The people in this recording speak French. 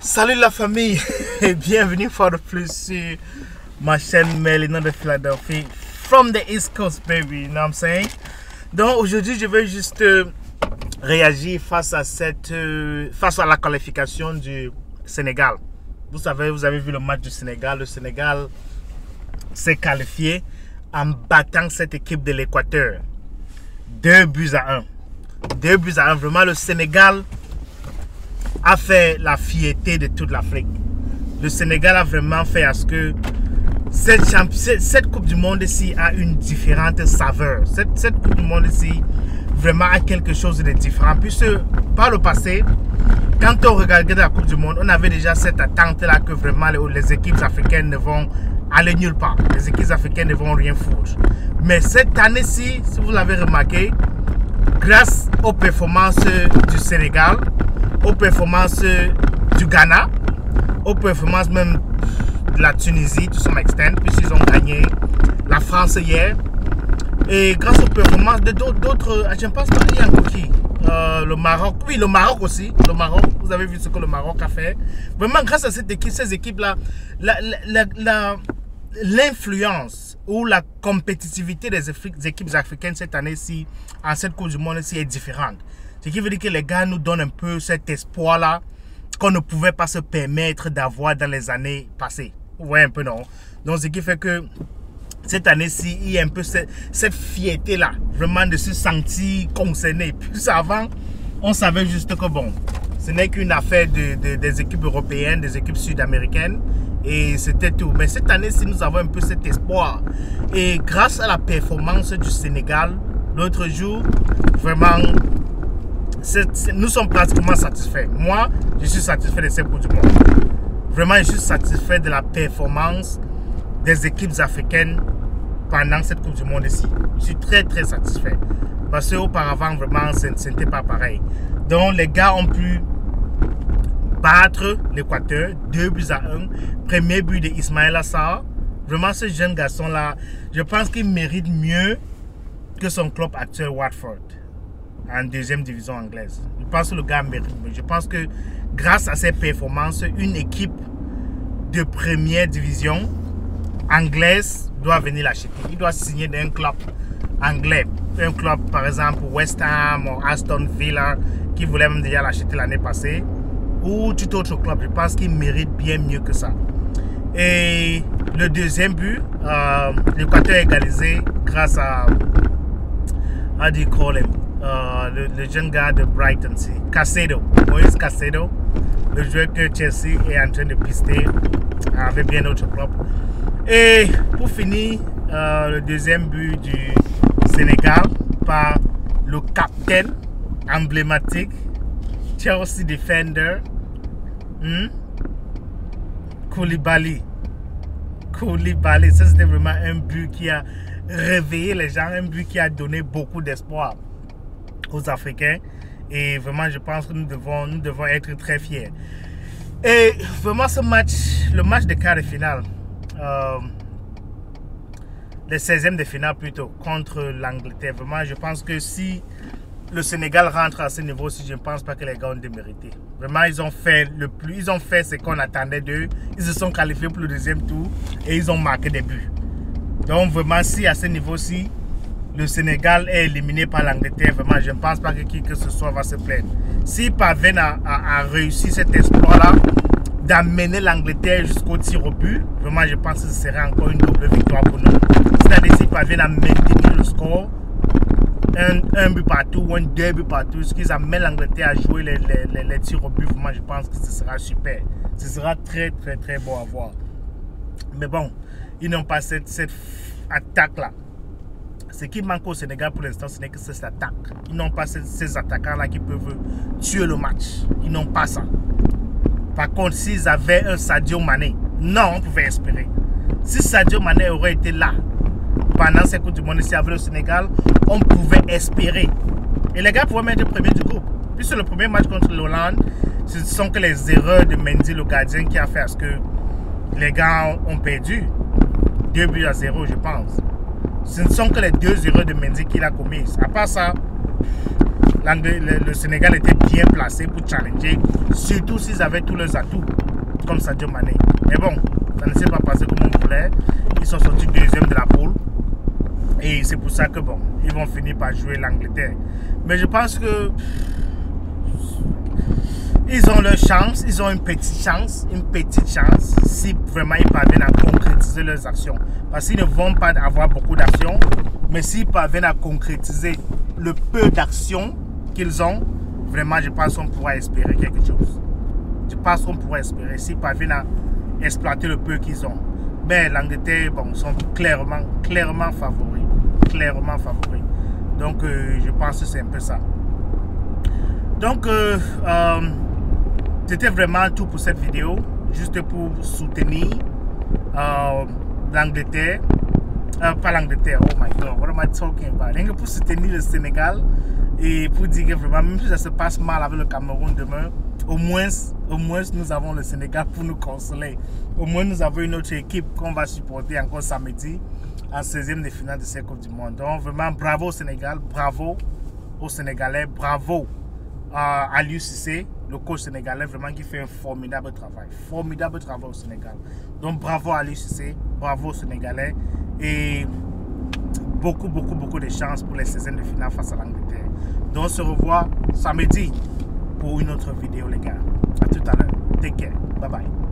Salut la famille et bienvenue une fois de plus sur ma chaîne Melina de Philadelphie from the East Coast baby, you know what I'm saying? Donc aujourd'hui je vais juste euh, réagir face à cette euh, face à la qualification du Sénégal. Vous savez, vous avez vu le match du Sénégal, le Sénégal s'est qualifié en battant cette équipe de l'Équateur. Deux buts à un. Deux buts à un. Vraiment le Sénégal a fait la fierté de toute l'Afrique. Le Sénégal a vraiment fait à ce que cette, Coupe du Monde ici a une différente saveur. Cette, Coupe du Monde ici vraiment a quelque chose de différent. Puisque par le passé, quand on regardait la Coupe du Monde, on avait déjà cette attente-là que vraiment les, les, équipes africaines ne vont aller nulle part. Les équipes africaines ne vont rien foutre. Mais cette année-ci, si vous l'avez remarqué, grâce aux performances du Sénégal, aux performances du Ghana, aux performances même de la Tunisie, tout son extent, puisqu'ils ont gagné la France hier. Et grâce aux performances de d'autres, je ne pense pas y a qui? Euh, le Maroc, oui, le Maroc aussi. Le Maroc, vous avez vu ce que le Maroc a fait. Vraiment, grâce à cette équipe, ces équipes-là, l'influence ou la compétitivité des équipes africaines cette année-ci, en cette Coupe du Monde-ci, est différente. Ce qui veut dire que les gars nous donnent un peu cet espoir-là qu'on ne pouvait pas se permettre d'avoir dans les années passées. Vous voyez un peu, non? Donc, ce qui fait que cette année-ci, il y a un peu cette, cette fierté-là, vraiment de se sentir concerné. Plus avant, on savait juste que bon, ce n'est qu'une affaire de, des équipes européennes, des équipes sud-américaines, et c'était tout. Mais cette année-ci, nous avons un peu cet espoir. Et grâce à la performance du Sénégal, l'autre jour, vraiment, nous sommes pratiquement satisfaits. Moi, je suis satisfait de ces Coupe du Monde. Vraiment, je suis satisfait de la performance des équipes africaines pendant cette Coupe du Monde ici. Je suis très très satisfait. Parce qu'auparavant, vraiment, ce n'était pas pareil. Donc, les gars ont pu battre l'Équateur, 2 buts à 1. Premier but de Ismaël Assar. Vraiment, ce jeune garçon-là, je pense qu'il mérite mieux que son club actuel, Watford en deuxième division anglaise. Je pense que le gars mérite. Je pense que grâce à ses performances, une équipe de première division anglaise doit venir l'acheter. Il doit signer d'un club anglais. Un club, par exemple, West Ham ou Aston Villa, qui voulait même déjà l'acheter l'année passée. Ou tout autre club. Je pense qu'il mérite bien mieux que ça. Et le deuxième but, euh, l'Équateur a égalisé grâce à... Call him? Euh, le, jeune gars de Brighton, c'est Casedo, Moïse Casedo, le joueur que Chelsea est en train de pister avec bien d'autres clubs. Et pour finir, euh, le deuxième but du Sénégal par le capitaine emblématique, Chelsea Defender, hmm? Koulibaly. Koulibaly, ça c'était vraiment un but qui a réveillé les gens, un but qui a donné beaucoup d'espoir aux Africains. Et vraiment, je pense que nous devons, nous devons être très fiers. Et vraiment, ce match, le match de quart de finale, euh, le 16e de finale plutôt, contre l'Angleterre, vraiment, je pense que si le Sénégal rentre à ce niveau-ci, je ne pense pas que les gars ont démérité. Vraiment, ils ont fait le plus, ils ont fait ce qu'on attendait d'eux. Ils se sont qualifiés pour le deuxième tour et ils ont marqué des buts. Donc vraiment, si à ce niveau-ci, le Sénégal est éliminé par l'Angleterre, vraiment, je ne pense pas que qui que ce soit va se plaindre. S'ils parviennent à, réussir cet espoir-là, d'amener l'Angleterre jusqu'au tir au but, vraiment, je pense que ce serait encore une double victoire pour nous. C'est-à-dire s'ils parviennent à maintenir le score, un, but partout ou un deux buts partout, ce qu'ils amènent l'Angleterre à jouer les, les, tirs au but, vraiment, je pense que ce sera super. Ce sera très, très, très beau à voir. Mais bon, ils n'ont pas cette, cette attaque-là. Ce qui manque au Sénégal pour l'instant, ce n'est que cette attaque. Ils n'ont pas ces, attaquants-là qui peuvent tuer le match. Ils n'ont pas ça. Par contre, s'ils avaient un Sadio Mané, non, on pouvait espérer. Si Sadio Mané aurait été là pendant ces coups du monde ici avec le Sénégal, on pouvait espérer. Et les gars pouvaient mettre le premier du groupe. Puisque le premier match contre l'Hollande, ce sont que les erreurs de Mendy, le gardien, qui a fait à ce que les gars ont perdu. 2 buts à 0, je pense. Ce ne sont que les deux erreurs de Mendy qu'il a commises. À part ça, le, le, Sénégal était bien placé pour challenger, surtout s'ils avaient tous leurs atouts, comme Sadio Mané. Mais bon, ça ne s'est pas passé comme on voulait. Ils sont sortis deuxième de la poule. Et c'est pour ça que bon, ils vont finir par jouer l'Angleterre. Mais je pense que ils ont leur chance, ils ont une petite chance, une petite chance si vraiment ils parviennent à concrétiser leurs actions. Parce qu'ils ne vont pas avoir beaucoup d'actions, mais s'ils parviennent à concrétiser le peu d'actions qu'ils ont, vraiment je pense qu'on pourra espérer quelque chose. Je pense qu'on pourra espérer s'ils parviennent à exploiter le peu qu'ils ont. Mais l'Angleterre, bon, sont clairement, clairement favoris. Clairement favoris. Donc, euh, je pense que c'est un peu ça. Donc, euh, euh, c'était vraiment tout pour cette vidéo. Juste pour soutenir l'Angleterre. pas l'Angleterre, oh my god, what am I talking about? Rien que pour soutenir le Sénégal et pour dire vraiment, même si ça se passe mal avec le Cameroun demain, au moins, au moins nous avons le Sénégal pour nous consoler. Au moins nous avons une autre équipe qu'on va supporter encore samedi en 16e de finale de cette Coupe du Monde. Donc vraiment bravo au Sénégal, bravo aux Sénégalais, bravo à l'UCC, le coach sénégalais vraiment qui fait un formidable travail. Formidable travail au Sénégal. Donc bravo à l'UCC, bravo aux Sénégalais et beaucoup, beaucoup, beaucoup de chance pour les 16e de finale face à l'Angleterre. Donc on se revoit samedi pour une autre vidéo les gars. A tout à l'heure. Take care. Bye bye.